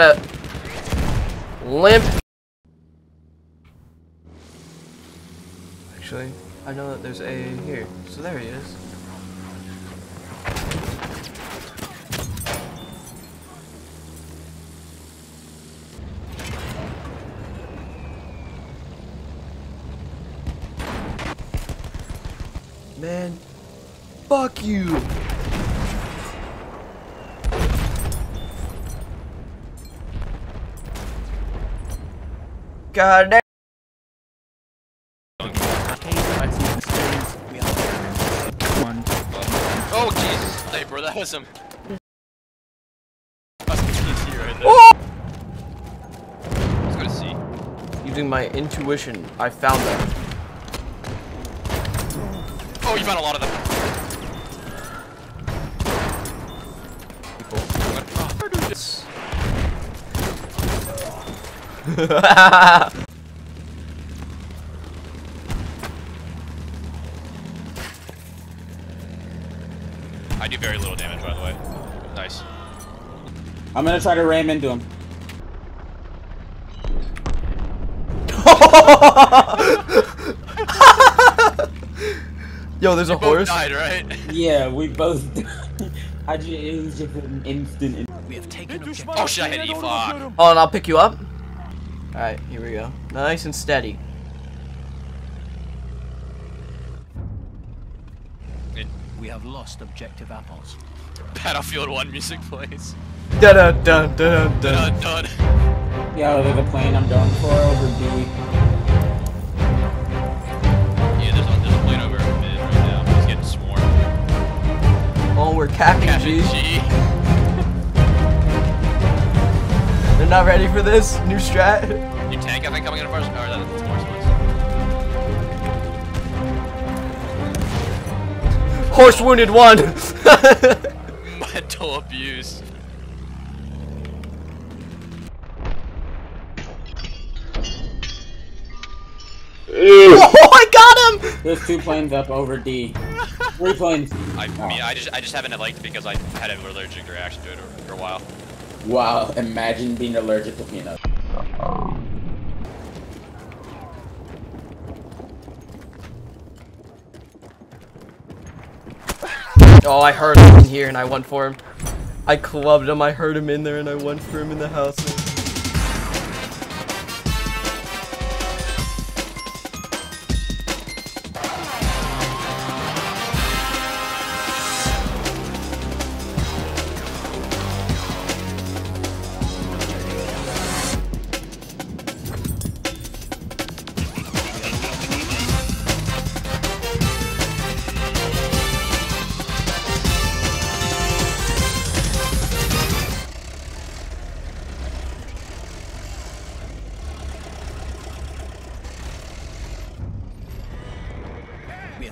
Uh, limp. Actually, I know that there's a here. So there he is. Man, fuck you. God damn. Oh Jesus! Hey bro, that was some. Oh! That's PC right there. Oh! Let's go to C. Using my intuition, I found them. Oh, you found a lot of them. I do very little damage, by the way. Nice. I'm gonna try to ram into him. Yo, there's a Both horse. died, right? Yeah, we both. I just, it was just an instant. We have taken. Oh shit, I hit E fuck. Oh, and I'll pick you up. Alright, here we go. Nice and steady. We have lost objective apples. Battlefield 1 music plays. Dun dun dun dun dun. Dun dun. Yeah, there's a plane I'm going for over B. Yeah, there's a, there's a plane over mid right now. He's getting swarmed. Oh, we're capping G. G. They're not ready for this new strat. New tank, I think, coming in first. Or that's Morse Horse wounded one. Mental abuse. oh, I got him. There's two planes up over D. Three planes. I mean, I just, I just haven't liked it because I had an allergic reaction to it for a while. Wow, imagine being allergic to peanuts. Oh, I heard him in here and I went for him. I clubbed him. I heard him in there and I went for him in the house.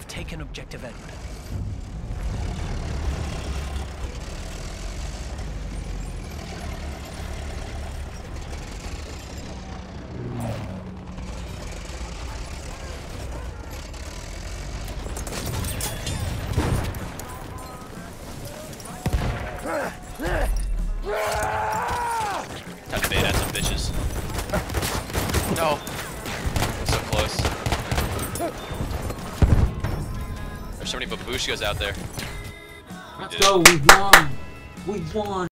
We have taken objective Edward. No. There's so many babushkas out there. Let's go, we won! We won!